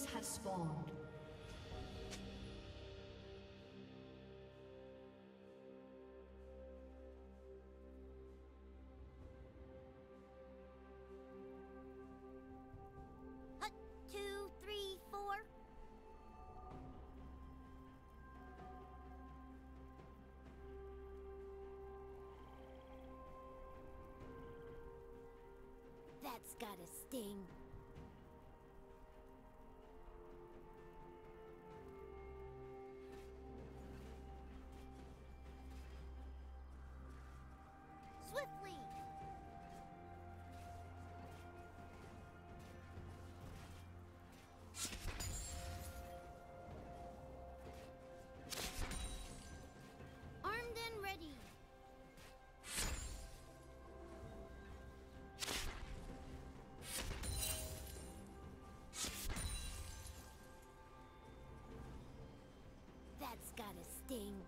minions have spawned. That's gotta sting. thing.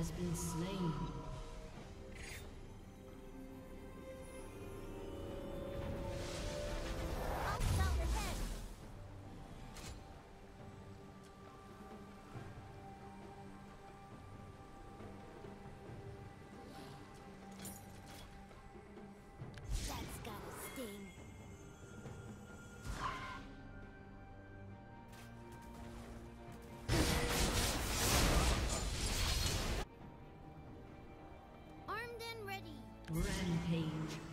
Has been slain. Rampage.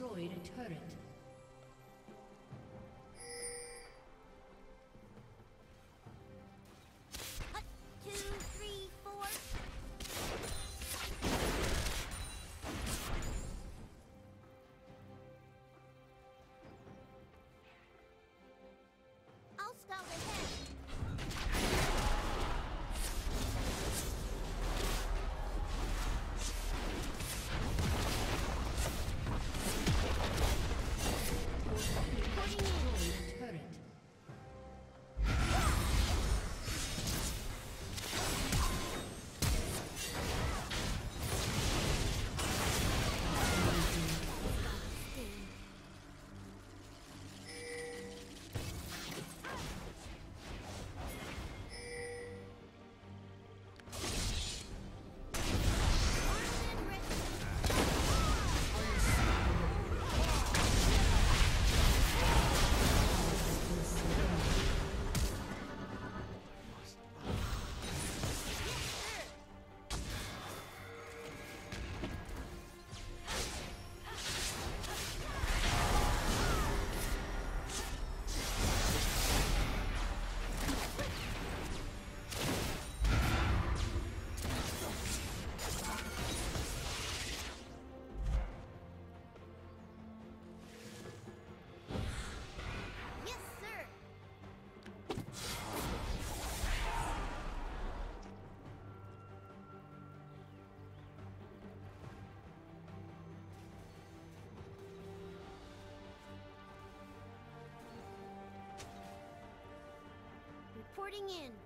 Destroyed a turret. Reporting in.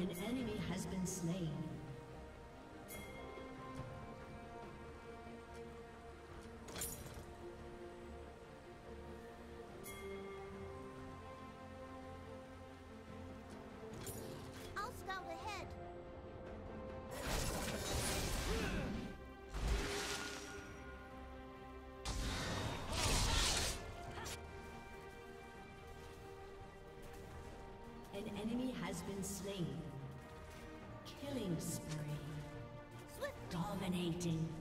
An enemy has been slain. I'll scout ahead. An enemy has been slain. Dominating.